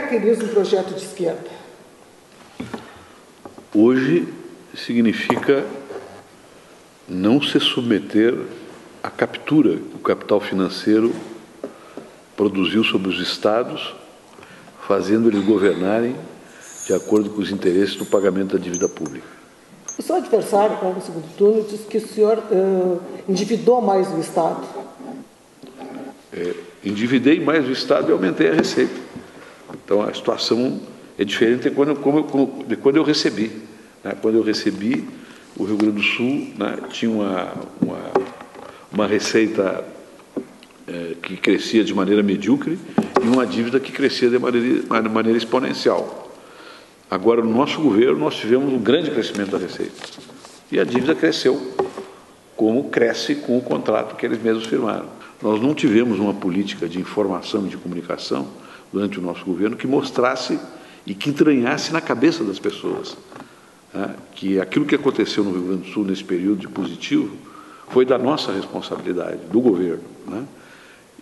caracteriza um projeto de esquerda? Hoje significa não se submeter à captura que o capital financeiro produziu sobre os estados, fazendo eles governarem de acordo com os interesses do pagamento da dívida pública. O seu adversário, para o segundo turno, disse que o senhor uh, endividou mais o Estado. É, endividei mais o Estado e aumentei a receita. Então a situação é diferente de quando, eu, de quando eu recebi. Né? Quando eu recebi, o Rio Grande do Sul né, tinha uma, uma, uma receita é, que crescia de maneira medíocre e uma dívida que crescia de maneira, de maneira exponencial. Agora, no nosso governo, nós tivemos um grande crescimento da receita. E a dívida cresceu, como cresce com o contrato que eles mesmos firmaram. Nós não tivemos uma política de informação e de comunicação durante o nosso governo que mostrasse e que entranhasse na cabeça das pessoas né, que aquilo que aconteceu no Rio Grande do Sul nesse período de positivo foi da nossa responsabilidade, do governo. Né?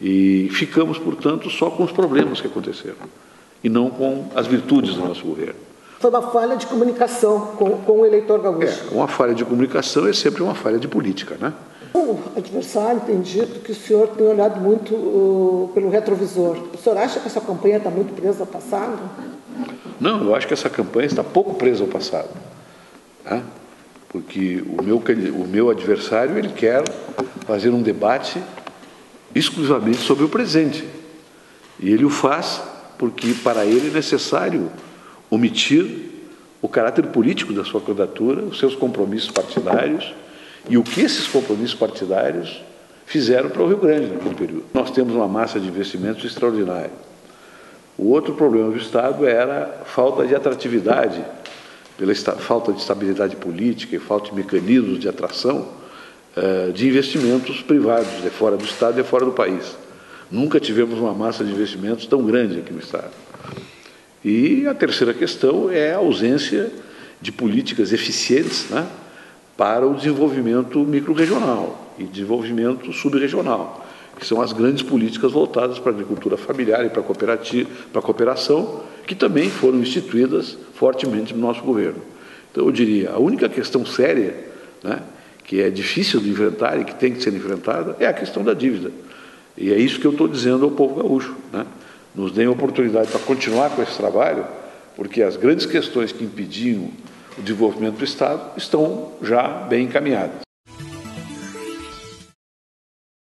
E ficamos, portanto, só com os problemas que aconteceram e não com as virtudes do nosso governo. Foi uma falha de comunicação com, com o eleitor gaúcho. É, uma falha de comunicação é sempre uma falha de política, né? O adversário tem dito que o senhor tem olhado muito uh, pelo retrovisor. O senhor acha que essa campanha está muito presa ao passado? Não, eu acho que essa campanha está pouco presa ao passado. Né? Porque o meu, o meu adversário ele quer fazer um debate exclusivamente sobre o presente. E ele o faz porque para ele é necessário omitir o caráter político da sua candidatura, os seus compromissos partidários e o que esses compromissos partidários fizeram para o Rio Grande naquele período. Nós temos uma massa de investimentos extraordinária. O outro problema do Estado era a falta de atratividade, pela falta de estabilidade política e falta de mecanismos de atração uh, de investimentos privados de fora do Estado e de fora do país. Nunca tivemos uma massa de investimentos tão grande aqui no Estado. E a terceira questão é a ausência de políticas eficientes né, para o desenvolvimento microrregional e desenvolvimento subregional, que são as grandes políticas voltadas para a agricultura familiar e para a, cooperativa, para a cooperação, que também foram instituídas fortemente no nosso governo. Então, eu diria, a única questão séria, né, que é difícil de enfrentar e que tem que ser enfrentada, é a questão da dívida. E é isso que eu estou dizendo ao povo gaúcho. Né? nos deem oportunidade para continuar com esse trabalho, porque as grandes questões que impediam o desenvolvimento do Estado estão já bem encaminhadas.